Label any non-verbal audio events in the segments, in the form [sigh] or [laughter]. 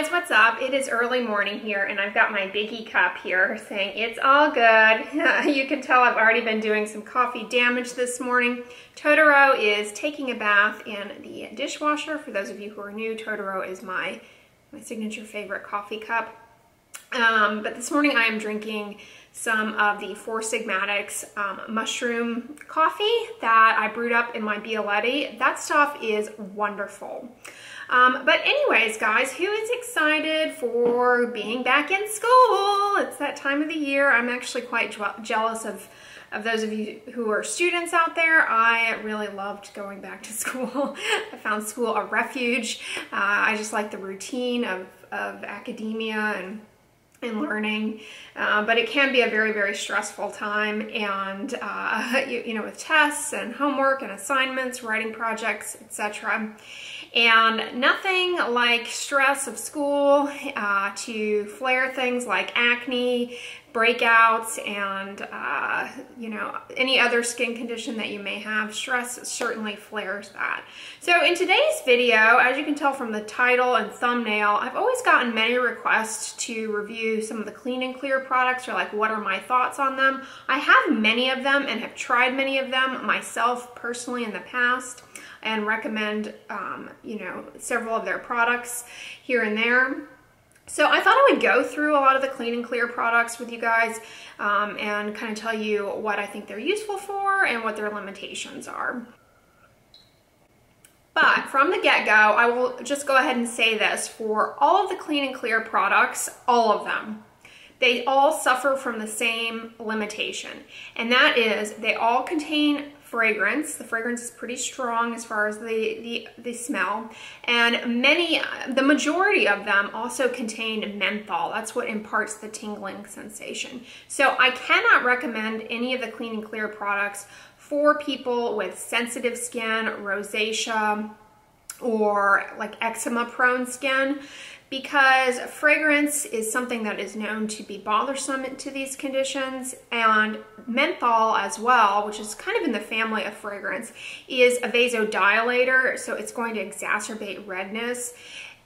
guys, what's up? It is early morning here and I've got my biggie cup here saying it's all good. [laughs] you can tell I've already been doing some coffee damage this morning. Totoro is taking a bath in the dishwasher. For those of you who are new, Totoro is my, my signature favorite coffee cup. Um, but this morning I am drinking some of the Four Sigmatics um, mushroom coffee that I brewed up in my Bialetti. That stuff is wonderful. Um, but anyways, guys, who is excited for being back in school? It's that time of the year. I'm actually quite jealous of of those of you who are students out there, I really loved going back to [laughs] school. I found school a refuge. Uh, I just like the routine of, of academia and and learning, uh, but it can be a very, very stressful time. And, uh, [laughs] you, you, know, with tests and homework and assignments, writing projects, etc. And nothing like stress of school uh, to flare things like acne, breakouts, and uh, you know any other skin condition that you may have. Stress certainly flares that. So in today's video, as you can tell from the title and thumbnail, I've always gotten many requests to review some of the clean and clear products or like what are my thoughts on them. I have many of them and have tried many of them myself personally in the past and recommend, um, you know, several of their products here and there. So I thought I would go through a lot of the clean and clear products with you guys um, and kind of tell you what I think they're useful for and what their limitations are. But from the get-go, I will just go ahead and say this. For all of the clean and clear products, all of them, they all suffer from the same limitation. And that is they all contain fragrance. The fragrance is pretty strong as far as the, the, the smell. And many, the majority of them also contain menthol. That's what imparts the tingling sensation. So I cannot recommend any of the Clean and Clear products for people with sensitive skin, rosacea, or like eczema prone skin because fragrance is something that is known to be bothersome to these conditions and menthol as well, which is kind of in the family of fragrance, is a vasodilator, so it's going to exacerbate redness.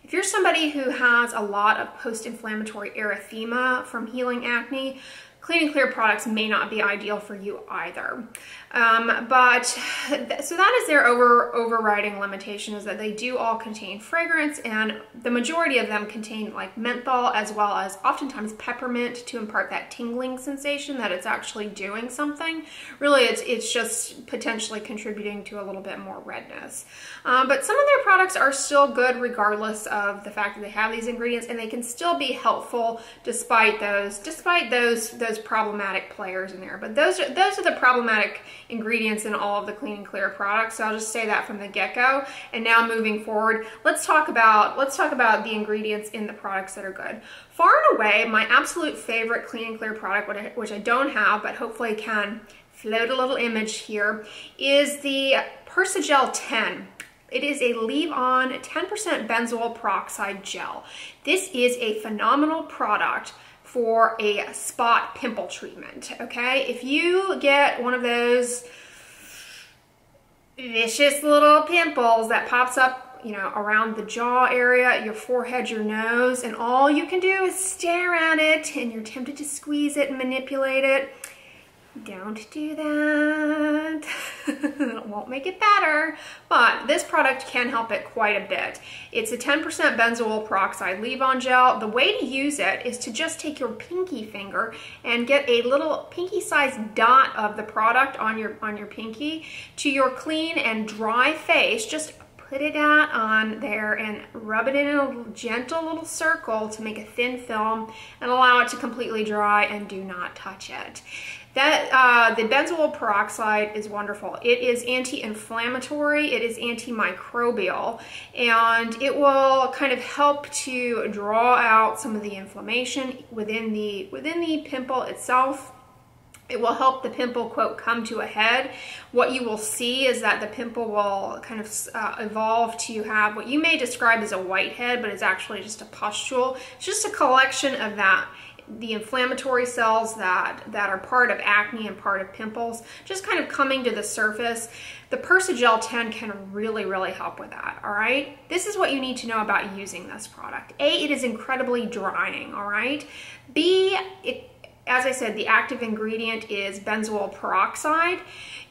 If you're somebody who has a lot of post-inflammatory erythema from healing acne, Clean and Clear products may not be ideal for you either. Um, but so that is their over overriding limitation is that they do all contain fragrance and the majority of them contain like menthol as well as oftentimes peppermint to impart that tingling sensation that it's actually doing something. Really, it's, it's just potentially contributing to a little bit more redness. Um, but some of their products are still good regardless of the fact that they have these ingredients and they can still be helpful despite those, despite those, those problematic players in there. But those are, those are the problematic ingredients in all of the Clean and Clear products. So I'll just say that from the get-go. And now moving forward, let's talk about let's talk about the ingredients in the products that are good. Far and away, my absolute favorite Clean and Clear product, which I, don't have, but hopefully can float a little image here, is the Persagel 10. It is a leave-on 10% benzoyl peroxide gel. This is a phenomenal product for a spot pimple treatment, okay? If you get one of those vicious little pimples that pops up, you know, around the jaw area, your forehead, your nose, and all you can do is stare at it and you're tempted to squeeze it and manipulate it, don't do that. it [laughs] won't make it better, but this product can help it quite a bit. It's a 10% benzoyl peroxide leave-on gel. The way to use it is to just take your pinky finger and get a little pinky-sized dot of the product on your, on your pinky to your clean and dry face. Just put it out on there and rub it in a gentle little circle to make a thin film and allow it to completely dry and do not touch it. That uh, The benzoyl peroxide is wonderful. It is anti-inflammatory, it is antimicrobial, and it will kind of help to draw out some of the inflammation within the, within the pimple itself. It will help the pimple, quote, come to a head. What you will see is that the pimple will kind of uh, evolve to have what you may describe as a whitehead, but it's actually just a pustule. It's just a collection of that the inflammatory cells that, that are part of acne and part of pimples, just kind of coming to the surface. The Persagel 10 can really, really help with that, all right? This is what you need to know about using this product. A, it is incredibly drying, all right? B, it, as I said, the active ingredient is benzoyl peroxide.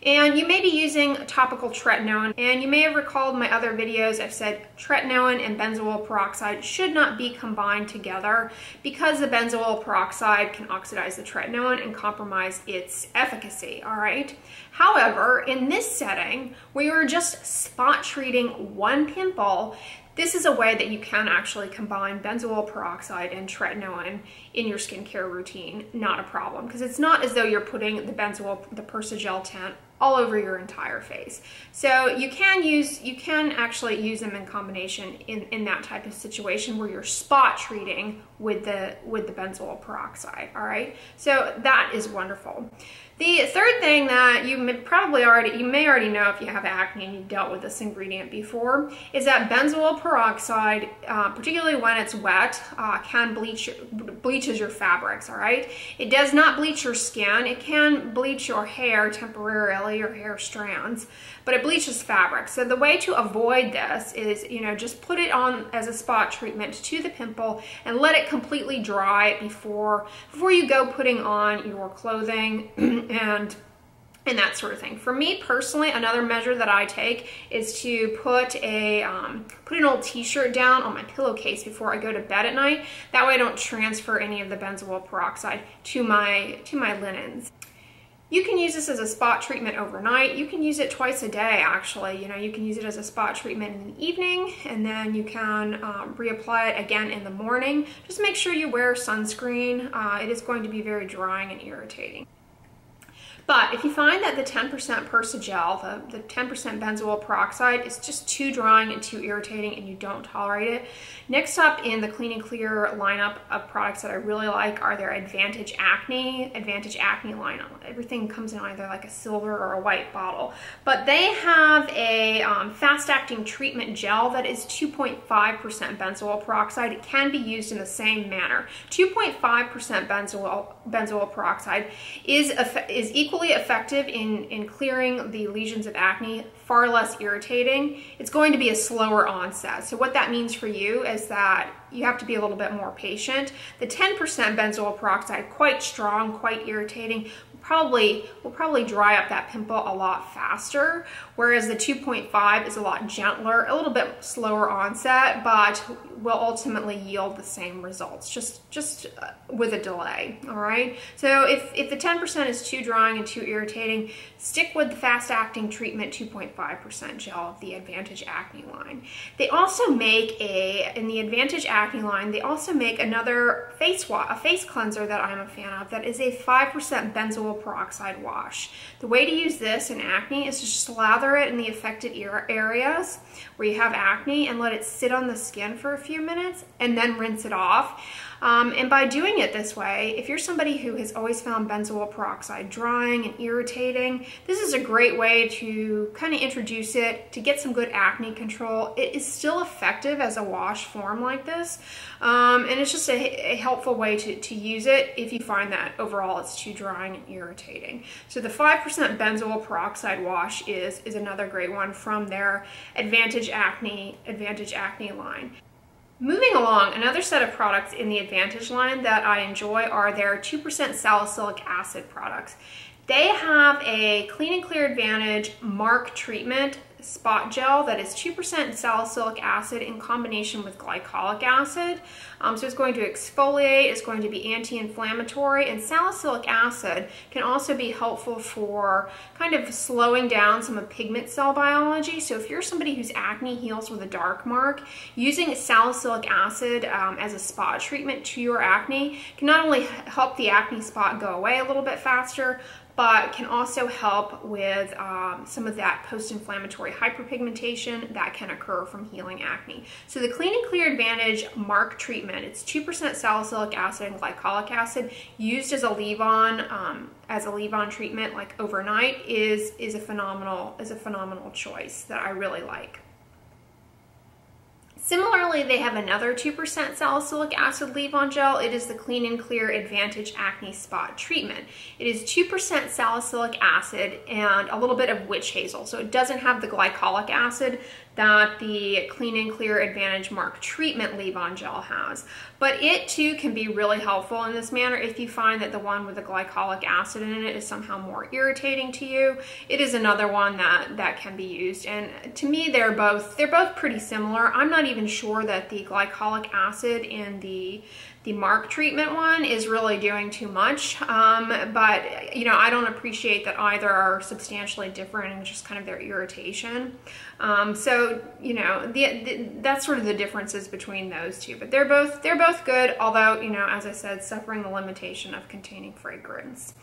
And you may be using topical tretinoin, and you may have recalled my other videos, I've said tretinoin and benzoyl peroxide should not be combined together because the benzoyl peroxide can oxidize the tretinoin and compromise its efficacy, all right? However, in this setting, where you're just spot treating one pimple, this is a way that you can actually combine benzoyl peroxide and tretinoin in your skincare routine, not a problem, because it's not as though you're putting the benzoyl, the Persagel 10 all over your entire face. So you can use, you can actually use them in combination in, in that type of situation where you're spot treating with the, with the benzoyl peroxide, all right? So that is wonderful. The third thing that you may probably already, you may already know if you have acne and you've dealt with this ingredient before, is that benzoyl peroxide, uh, particularly when it's wet, uh, can bleach, bleaches your fabrics, all right? It does not bleach your skin. It can bleach your hair temporarily, your hair strands, but it bleaches fabric. So the way to avoid this is, you know, just put it on as a spot treatment to the pimple and let it completely dry before, before you go putting on your clothing [clears throat] and and that sort of thing. For me personally, another measure that I take is to put a um, put an old t-shirt down on my pillowcase before I go to bed at night. That way I don't transfer any of the benzoyl peroxide to my to my linens. You can use this as a spot treatment overnight. You can use it twice a day, actually. You know, you can use it as a spot treatment in the evening, and then you can um, reapply it again in the morning. Just make sure you wear sunscreen. Uh, it is going to be very drying and irritating. But if you find that the 10% Persagel, the 10% benzoyl peroxide is just too drying and too irritating and you don't tolerate it, next up in the Clean and Clear lineup of products that I really like are their Advantage Acne, Advantage Acne lineup. Everything comes in either like a silver or a white bottle. But they have a um, fast-acting treatment gel that is 2.5% benzoyl peroxide. It can be used in the same manner. 2.5% benzoyl, benzoyl peroxide is, is equal equally effective in, in clearing the lesions of acne, far less irritating. It's going to be a slower onset. So what that means for you is that you have to be a little bit more patient. The 10% benzoyl peroxide, quite strong, quite irritating, probably will probably dry up that pimple a lot faster, whereas the 2.5 is a lot gentler, a little bit slower onset, but will ultimately yield the same results, just, just uh, with a delay, all right? So if, if the 10% is too drying and too irritating, stick with the fast-acting treatment 2.5% gel of the Advantage Acne line. They also make a, in the Advantage Acne line, they also make another face wash, a face cleanser that I'm a fan of that is a 5% benzoyl peroxide wash. The way to use this in acne is to slather it in the affected areas where you have acne and let it sit on the skin for a few minutes and then rinse it off. Um, and by doing it this way, if you're somebody who has always found benzoyl peroxide drying and irritating, this is a great way to kind of introduce it to get some good acne control. It is still effective as a wash form like this, um, and it's just a, a helpful way to, to use it if you find that overall it's too drying and irritating. So the 5% benzoyl peroxide wash is, is another great one from their Advantage Acne, Advantage Acne line. Moving along, another set of products in the Advantage line that I enjoy are their 2% salicylic acid products. They have a Clean and Clear Advantage Mark treatment spot gel that is 2% salicylic acid in combination with glycolic acid. Um, so it's going to exfoliate, it's going to be anti-inflammatory, and salicylic acid can also be helpful for kind of slowing down some of pigment cell biology. So if you're somebody whose acne heals with a dark mark, using salicylic acid um, as a spot treatment to your acne can not only help the acne spot go away a little bit faster, but can also help with um, some of that post-inflammatory hyperpigmentation that can occur from healing acne. So the Clean and Clear Advantage Mark treatment, it's 2% salicylic acid and glycolic acid used as a leave-on um, as a leave-on treatment like overnight is is a phenomenal is a phenomenal choice that I really like. Similarly, they have another 2% salicylic acid leave-on gel. It is the Clean and Clear Advantage Acne Spot Treatment. It is 2% salicylic acid and a little bit of witch hazel. So it doesn't have the glycolic acid that the Clean and Clear Advantage Mark Treatment Leave-On Gel has. But it too can be really helpful in this manner if you find that the one with the glycolic acid in it is somehow more irritating to you. It is another one that, that can be used. And to me, they're both, they're both pretty similar. I'm not even sure that the glycolic acid in the the mark treatment one is really doing too much. Um, but, you know, I don't appreciate that either are substantially different and just kind of their irritation. Um, so, you know, the, the, that's sort of the differences between those two. But they're both, they're both good, although, you know, as I said, suffering the limitation of containing fragrance.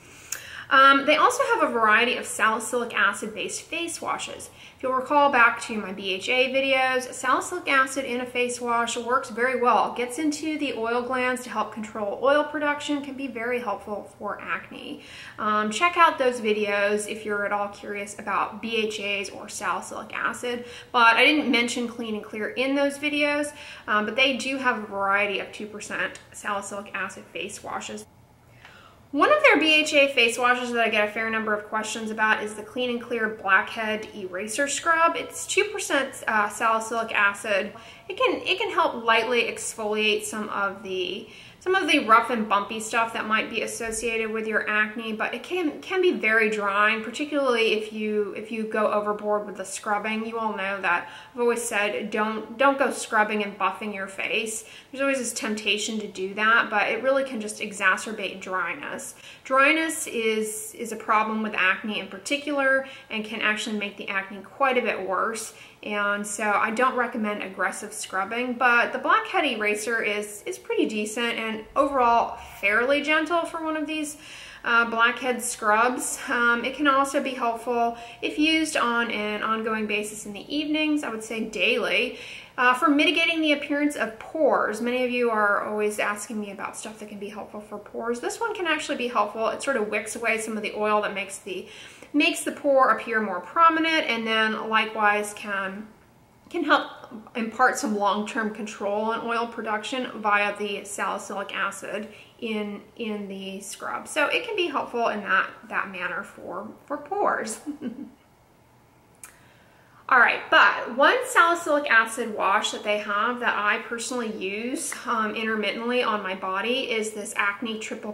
Um, they also have a variety of salicylic acid based face washes. If you'll recall back to my BHA videos, salicylic acid in a face wash works very well. It gets into the oil glands to help control oil production, can be very helpful for acne. Um, check out those videos if you're at all curious about BHAs or salicylic acid, but I didn't mention Clean and Clear in those videos, um, but they do have a variety of 2% salicylic acid face washes. One of their BHA face washes that I get a fair number of questions about is the Clean and Clear Blackhead Eraser Scrub. It's 2% uh, salicylic acid. It can, it can help lightly exfoliate some of the some of the rough and bumpy stuff that might be associated with your acne, but it can can be very drying, particularly if you if you go overboard with the scrubbing. You all know that I've always said don't don't go scrubbing and buffing your face. There's always this temptation to do that, but it really can just exacerbate dryness. Dryness is is a problem with acne in particular and can actually make the acne quite a bit worse. And so I don't recommend aggressive scrubbing, but the Blackhead Eraser is, is pretty decent and overall fairly gentle for one of these uh, blackhead scrubs. Um, it can also be helpful if used on an ongoing basis in the evenings, I would say daily. Uh, for mitigating the appearance of pores, many of you are always asking me about stuff that can be helpful for pores. This one can actually be helpful. It sort of wicks away some of the oil that makes the makes the pore appear more prominent and then likewise can can help impart some long-term control on oil production via the salicylic acid in in the scrub. So it can be helpful in that that manner for for pores. [laughs] All right, but one salicylic acid wash that they have that I personally use um, intermittently on my body is this Acne Triple,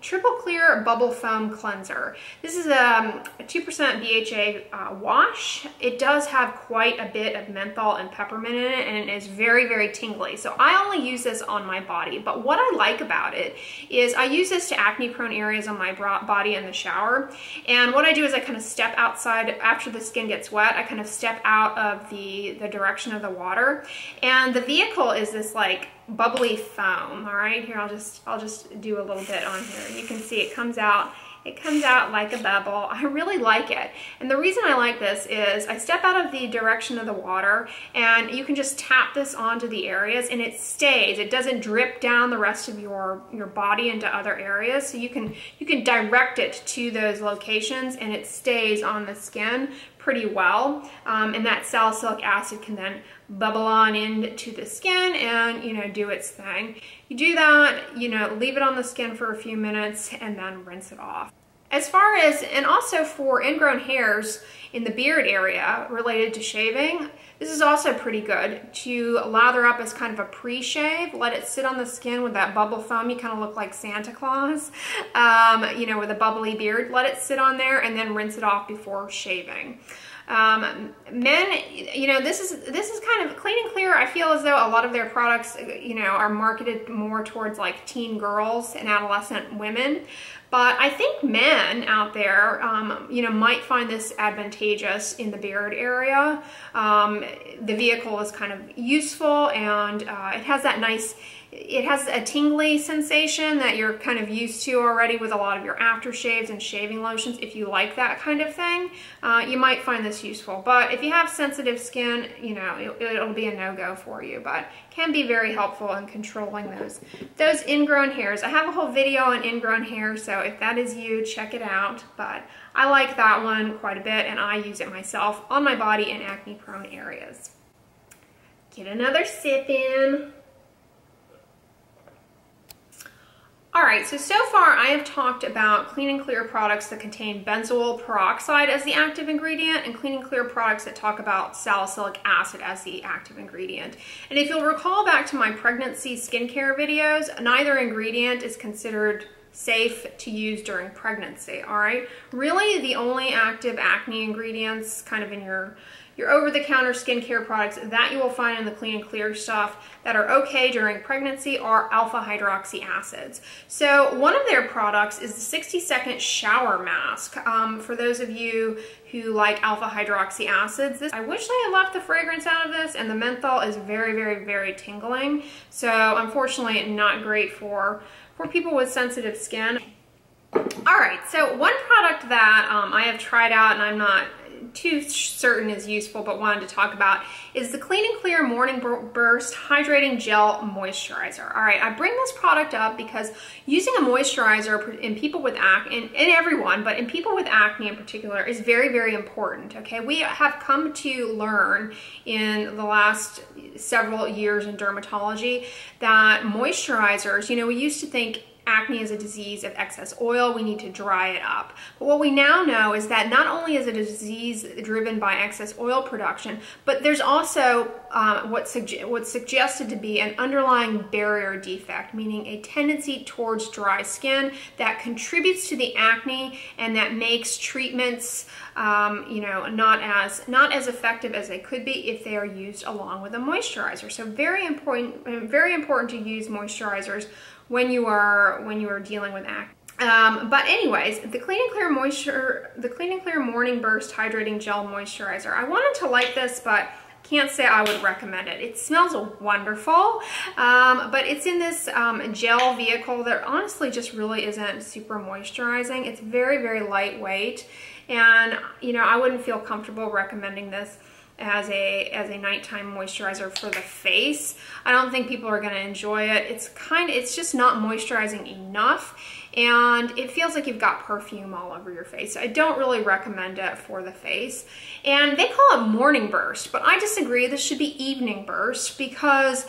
Triple Clear Bubble Foam Cleanser. This is um, a 2% BHA uh, wash. It does have quite a bit of menthol and peppermint in it and it is very, very tingly. So I only use this on my body, but what I like about it is I use this to acne prone areas on my body in the shower. And what I do is I kind of step outside after the skin gets wet, I kind of step step out of the, the direction of the water. And the vehicle is this like bubbly foam, all right? Here, I'll just, I'll just do a little bit on here. You can see it comes out it comes out like a bubble. I really like it. And the reason I like this is I step out of the direction of the water and you can just tap this onto the areas and it stays. It doesn't drip down the rest of your, your body into other areas. So you can, you can direct it to those locations and it stays on the skin pretty well. Um, and that salicylic acid can then bubble on into the skin and, you know, do its thing. You do that, you know, leave it on the skin for a few minutes and then rinse it off. As far as, and also for ingrown hairs in the beard area related to shaving, this is also pretty good to lather up as kind of a pre-shave, let it sit on the skin with that bubble foam. You kind of look like Santa Claus, um, you know, with a bubbly beard. Let it sit on there and then rinse it off before shaving. Um, men, you know, this is this is kind of clean and clear. I feel as though a lot of their products, you know, are marketed more towards like teen girls and adolescent women. But I think men out there, um, you know, might find this advantageous in the beard area. Um, the vehicle is kind of useful and uh, it has that nice it has a tingly sensation that you're kind of used to already with a lot of your aftershaves and shaving lotions. If you like that kind of thing, uh, you might find this useful. But if you have sensitive skin, you know, it, will be a no-go for you, but can be very helpful in controlling those, those ingrown hairs. I have a whole video on ingrown hair, so if that is you, check it out. But I like that one quite a bit, and I use it myself on my body in acne-prone areas. Get another sip in. All right, so, so far I have talked about clean and clear products that contain benzoyl peroxide as the active ingredient and clean and clear products that talk about salicylic acid as the active ingredient. And if you'll recall back to my pregnancy skincare videos, neither ingredient is considered safe to use during pregnancy, all right? Really the only active acne ingredients kind of in your your over-the-counter skincare products that you will find in the Clean and Clear stuff that are okay during pregnancy are alpha hydroxy acids. So one of their products is the 60 second shower mask. Um, for those of you who like alpha hydroxy acids, this, I wish they had left the fragrance out of this and the menthol is very, very, very tingling. So unfortunately not great for, for people with sensitive skin. All right, so one product that um, I have tried out and I'm not too certain is useful but wanted to talk about is the Clean and Clear Morning Burst Hydrating Gel Moisturizer. All right, I bring this product up because using a moisturizer in people with acne, in, in everyone, but in people with acne in particular, is very, very important, okay? We have come to learn in the last several years in dermatology that moisturizers, you know, we used to think acne is a disease of excess oil, we need to dry it up. But what we now know is that not only is it a disease driven by excess oil production, but there's also um, what's, suge what's suggested to be an underlying barrier defect, meaning a tendency towards dry skin that contributes to the acne and that makes treatments um, you know, not as not as effective as they could be if they are used along with a moisturizer. So very important, very important to use moisturizers when you are when you are dealing with acne. Um, but anyways, the Clean and Clear Moisture, the Clean and Clear Morning Burst Hydrating Gel Moisturizer. I wanted to like this, but can't say I would recommend it. It smells wonderful, um, but it's in this um, gel vehicle that honestly just really isn't super moisturizing. It's very, very lightweight, and you know, I wouldn't feel comfortable recommending this as a as a nighttime moisturizer for the face. I don't think people are going to enjoy it. It's kind of it's just not moisturizing enough and it feels like you've got perfume all over your face. I don't really recommend it for the face. And they call it morning burst, but I disagree. This should be evening burst because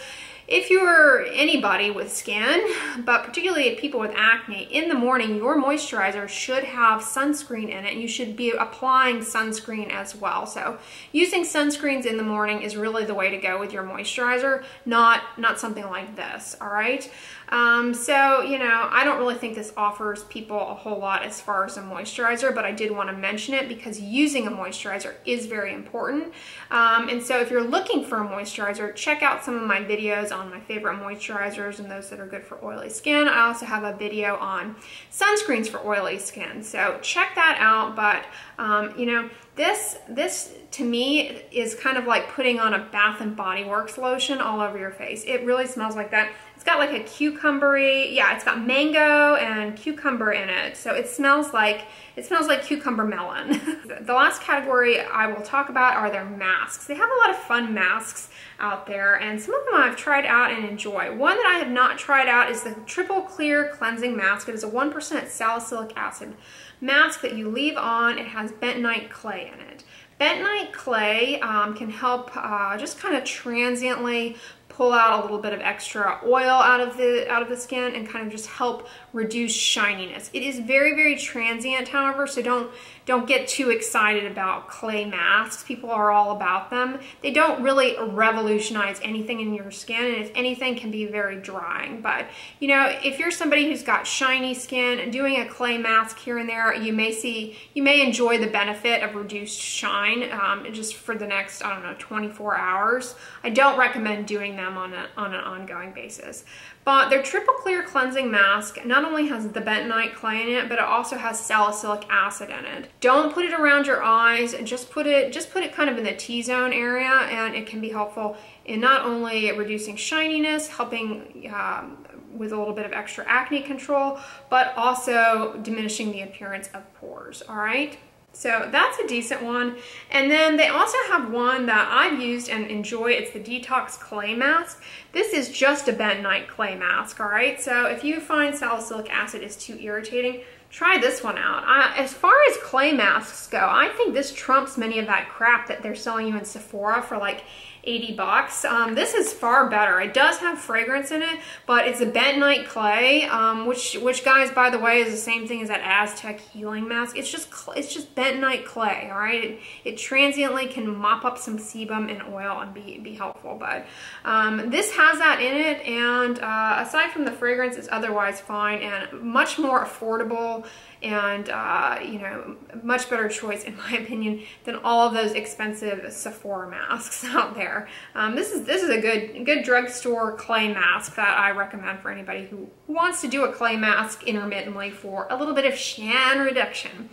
if you're anybody with skin, but particularly people with acne, in the morning, your moisturizer should have sunscreen in it. and You should be applying sunscreen as well. So using sunscreens in the morning is really the way to go with your moisturizer, not, not something like this, all right? Um, so, you know, I don't really think this offers people a whole lot as far as a moisturizer, but I did want to mention it because using a moisturizer is very important. Um, and so if you're looking for a moisturizer, check out some of my videos on my favorite moisturizers and those that are good for oily skin. I also have a video on sunscreens for oily skin. So check that out. But, um, you know, this, this to me is kind of like putting on a Bath and Body Works lotion all over your face. It really smells like that. Got like a cucumbery, yeah, it's got mango and cucumber in it. So it smells like, it smells like cucumber melon. [laughs] the last category I will talk about are their masks. They have a lot of fun masks out there and some of them I've tried out and enjoy. One that I have not tried out is the Triple Clear Cleansing Mask. It is a 1% salicylic acid mask that you leave on. It has bentonite clay in it. Bentonite clay um, can help uh, just kind of transiently pull out a little bit of extra oil out of the out of the skin and kind of just help reduce shininess. It is very, very transient, however, so don't don't get too excited about clay masks. People are all about them. They don't really revolutionize anything in your skin, and if anything, can be very drying. But, you know, if you're somebody who's got shiny skin, doing a clay mask here and there, you may see, you may enjoy the benefit of reduced shine um, just for the next, I don't know, 24 hours. I don't recommend doing them on, a, on an ongoing basis. But their triple clear cleansing mask not only has the bentonite clay in it, but it also has salicylic acid in it. Don't put it around your eyes, and just put it just put it kind of in the T-zone area and it can be helpful in not only reducing shininess, helping um, with a little bit of extra acne control, but also diminishing the appearance of pores, all right? So that's a decent one. And then they also have one that I've used and enjoy. It's the Detox Clay Mask. This is just a bentonite clay mask, all right? So if you find salicylic acid is too irritating, try this one out. Uh, as far as clay masks go, I think this trumps many of that crap that they're selling you in Sephora for like 80 bucks. Um, this is far better. It does have fragrance in it, but it's a bentonite clay, um, which, which guys, by the way, is the same thing as that Aztec healing mask. It's just, it's just bentonite clay, all right? It, it transiently can mop up some sebum and oil and be, be helpful, but um, this has that in it, and uh, aside from the fragrance, it's otherwise fine and much more affordable and uh, you know much better choice in my [laughs] opinion than all of those expensive Sephora masks [laughs] out there. Um, this is this is a good good drugstore clay mask that I recommend for anybody who wants to do a clay mask intermittently for a little bit of shan reduction.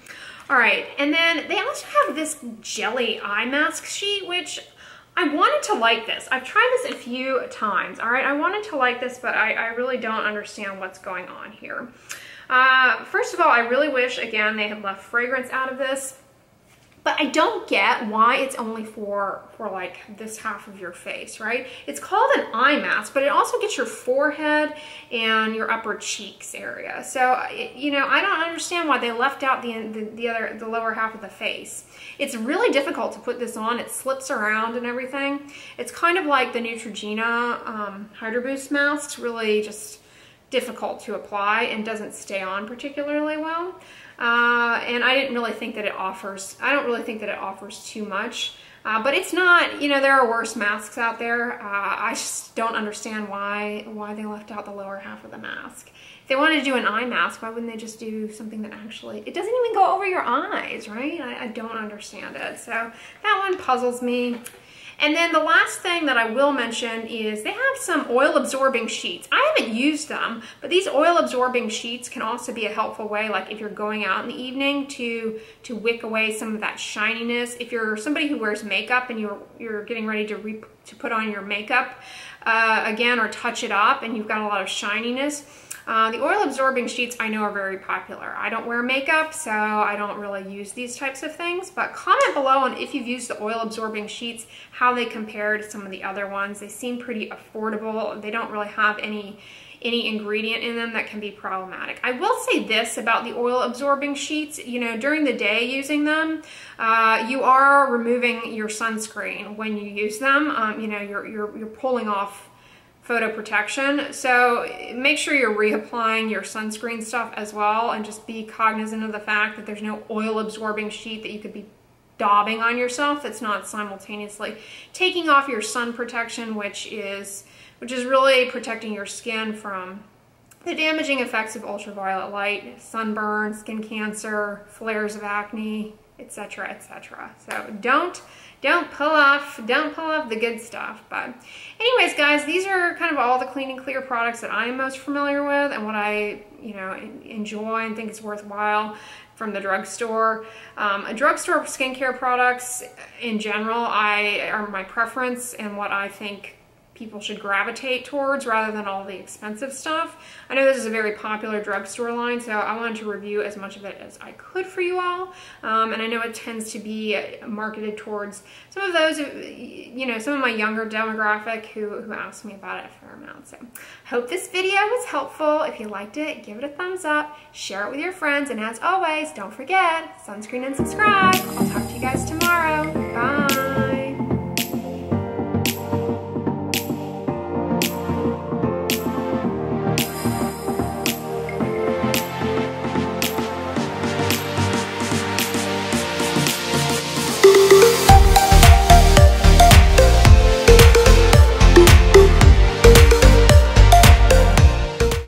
All right, and then they also have this jelly eye mask sheet, which I wanted to like this. I've tried this a few times, all right? I wanted to like this, but I, I really don't understand what's going on here. Uh, first of all, I really wish, again, they had left fragrance out of this. But I don't get why it's only for, for like this half of your face, right? It's called an eye mask, but it also gets your forehead and your upper cheeks area. So, you know, I don't understand why they left out the, the, the other, the lower half of the face. It's really difficult to put this on. It slips around and everything. It's kind of like the Neutrogena um, Hydro Boost masks, really just difficult to apply and doesn't stay on particularly well. Uh, and I didn't really think that it offers, I don't really think that it offers too much. Uh, but it's not, you know, there are worse masks out there. Uh, I just don't understand why why they left out the lower half of the mask. If they wanted to do an eye mask, why wouldn't they just do something that actually, it doesn't even go over your eyes, right? I, I don't understand it. So that one puzzles me. And then the last thing that I will mention is they have some oil absorbing sheets. I haven't used them, but these oil absorbing sheets can also be a helpful way, like if you're going out in the evening to, to wick away some of that shininess. If you're somebody who wears makeup and you're, you're getting ready to, re, to put on your makeup uh, again or touch it up and you've got a lot of shininess, uh, the oil absorbing sheets I know are very popular. I don't wear makeup, so I don't really use these types of things, but comment below on if you've used the oil absorbing sheets, how they compare to some of the other ones. They seem pretty affordable. They don't really have any any ingredient in them that can be problematic. I will say this about the oil absorbing sheets, you know, during the day using them, uh, you are removing your sunscreen when you use them. Um, you know, you're, you're, you're pulling off photo protection. So make sure you're reapplying your sunscreen stuff as well and just be cognizant of the fact that there's no oil absorbing sheet that you could be daubing on yourself that's not simultaneously taking off your sun protection which is which is really protecting your skin from the damaging effects of ultraviolet light, sunburn, skin cancer, flares of acne, etc etc so don't don't pull off don't pull off the good stuff but anyways guys these are kind of all the clean and clear products that i am most familiar with and what i you know enjoy and think is worthwhile from the drugstore. Um, a drugstore skincare products in general i are my preference and what i think people should gravitate towards rather than all the expensive stuff. I know this is a very popular drugstore line, so I wanted to review as much of it as I could for you all. Um, and I know it tends to be marketed towards some of those, you know, some of my younger demographic who, who asked me about it a fair amount. So hope this video was helpful. If you liked it, give it a thumbs up, share it with your friends, and as always, don't forget, sunscreen and subscribe. I'll talk to you guys tomorrow. Bye.